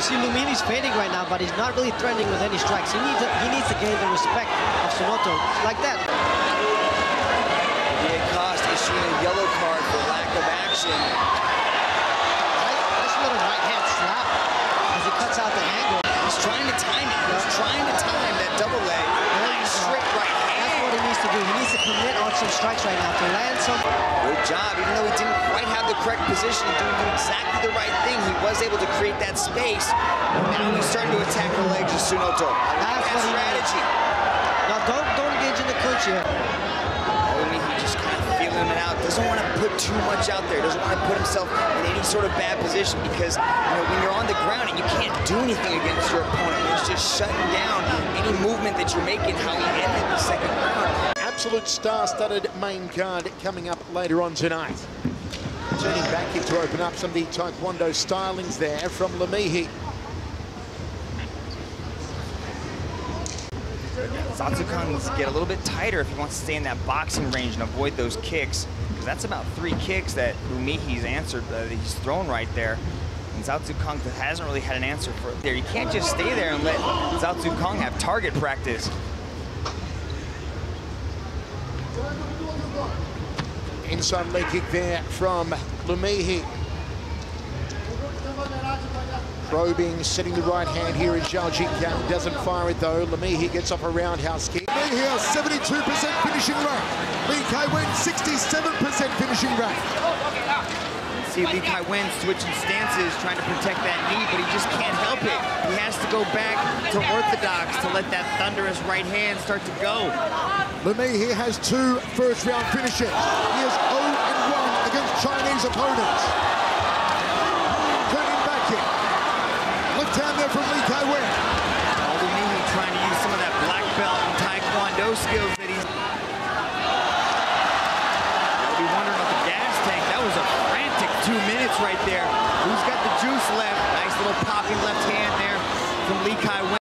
You see Lumihi's fading right now, but he's not really threatening with any strikes. He needs to, he needs to gain the respect of Sunoto like that. Costa issuing a yellow card for lack of action. Nice, nice little right hand slap as he cuts out the angle. He's trying to time it. He's trying to time that double leg. Nice straight right That's what he hand. needs to do. He needs to commit on some strikes right now to land some. Good job. Even though he didn't quite have the correct position doing exactly the right thing, he was able to create that space. Now he's starting to attack the legs of Sunoto. That's that strategy. Now don't don't engage in the clinch here. Omi, he just kind of feeling it out. Doesn't want to put too much out there. Doesn't want to put himself in any sort of bad position because you know when you're on the ground and you can't do anything against your opponent, it's just shutting down any movement that you're making. How he ended the second round. Absolute star-studded main card coming up later on tonight. Turning back here to open up some of the Taekwondo stylings there from Lumihi. To get a little bit tighter if he wants to stay in that boxing range and avoid those kicks. Because that's about three kicks that Umihi's answered, uh, that he's thrown right there. And Zatsukang hasn't really had an answer for it there. You can't just stay there and let Zatsukang have target practice. Inside leg kick there from Lumihi. Probing, setting the right hand here is Zhao Jingkang. Doesn't fire it though. Lumihi gets off a roundhouse kick. Lee here, 72% finishing rate. Lee Kai Wen, 67% finishing rate. See Lee Kai Wen switching stances, trying to protect that knee, but he just can't help it. He has to go back to orthodox to let that thunderous right hand start to go. Lemay here has two first round finishes. He is 0 and 1 against Chinese opponents. Turning back here. Left hand there from Lee Kai Wen. Alumini trying to use some of that black belt and taekwondo skills that he's. You'll be wondering about the gas tank. That was a frantic two minutes right there. Who's got the juice left? Nice little popping left hand from Lee Kai.